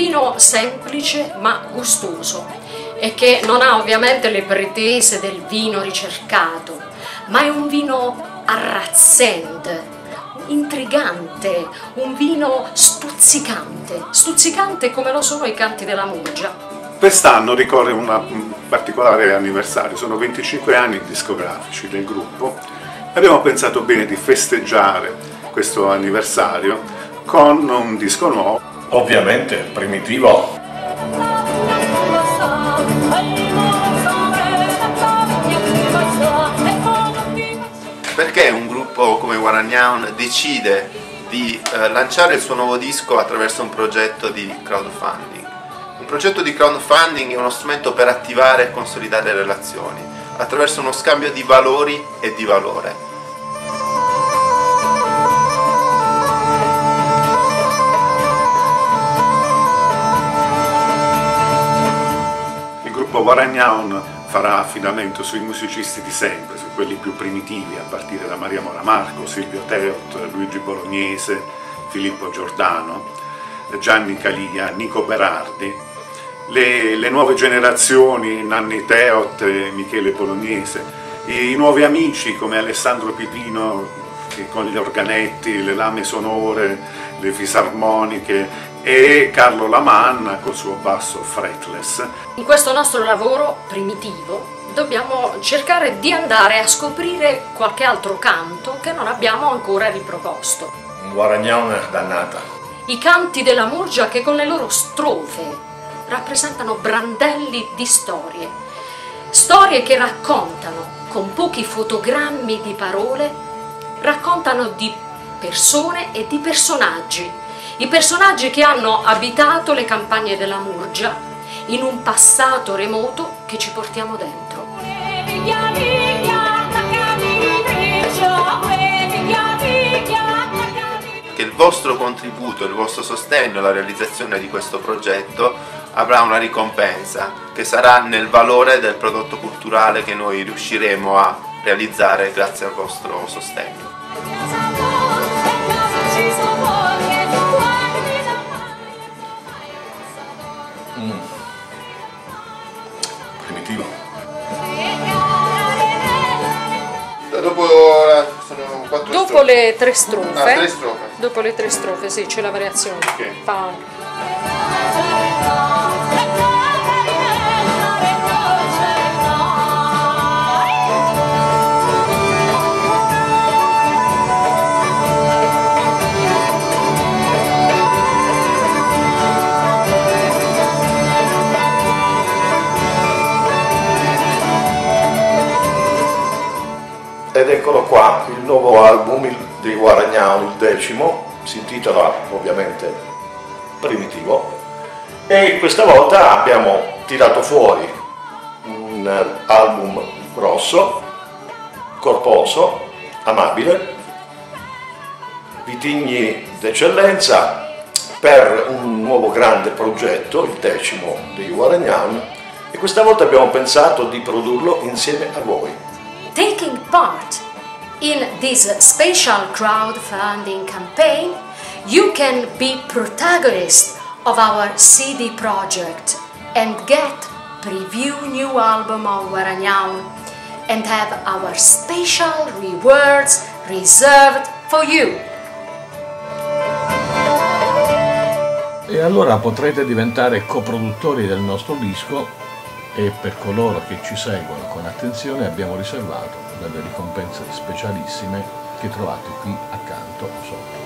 vino semplice ma gustoso e che non ha ovviamente le pretese del vino ricercato, ma è un vino arrazzente, intrigante, un vino stuzzicante, stuzzicante come lo sono i canti della Murgia. Quest'anno ricorre un particolare anniversario, sono 25 anni discografici del gruppo abbiamo pensato bene di festeggiare questo anniversario con un disco nuovo. Ovviamente primitivo. Perché un gruppo come Waragnown decide di eh, lanciare il suo nuovo disco attraverso un progetto di crowdfunding? progetto di crowdfunding è uno strumento per attivare e consolidare relazioni attraverso uno scambio di valori e di valore. Gruppo Waragnown farà affidamento sui musicisti di sempre, su quelli più primitivi, a partire da Maria Moramarco, Silvio Teot, Luigi Bolognese, Filippo Giordano, Gianni Calia, Nico Berardi, le, le nuove generazioni, Nanni Teot e Michele Bolognese, i nuovi amici come Alessandro Pipino con gli organetti, le lame sonore, le fisarmoniche e Carlo Lamanna col suo basso fretless. In questo nostro lavoro primitivo dobbiamo cercare di andare a scoprire qualche altro canto che non abbiamo ancora riproposto. Un guaragnone dannata. I canti della Murgia che con le loro strofe rappresentano brandelli di storie, storie che raccontano con pochi fotogrammi di parole, raccontano di persone e di personaggi, i personaggi che hanno abitato le campagne della Murgia in un passato remoto che ci portiamo dentro. Che il vostro contributo, il vostro sostegno alla realizzazione di questo progetto avrà una ricompensa che sarà nel valore del prodotto culturale che noi riusciremo a realizzare grazie al vostro sostegno. Mm. Primitivo. Dopo, quattro dopo strofe. le tre strofe, ah, tre strofe. dopo le tre strofe, sì, c'è la variazione. Okay. Ed eccolo qua, il nuovo album di Guaragnao, il decimo, si intitola ovviamente Primitivo e questa volta abbiamo tirato fuori un album grosso, corposo, amabile, vitigni d'eccellenza per un nuovo grande progetto, il decimo di Guaragnano e questa volta abbiamo pensato di produrlo insieme a voi. Taking part in this special crowdfunding campaign, you can be protagonist of our CD project and get preview new album of Waragnaun and have our special rewards reserved for you. E allora potrete diventare coproduttori del nostro disco e per coloro che ci seguono con attenzione abbiamo riservato delle ricompense specialissime che trovate qui accanto sopra.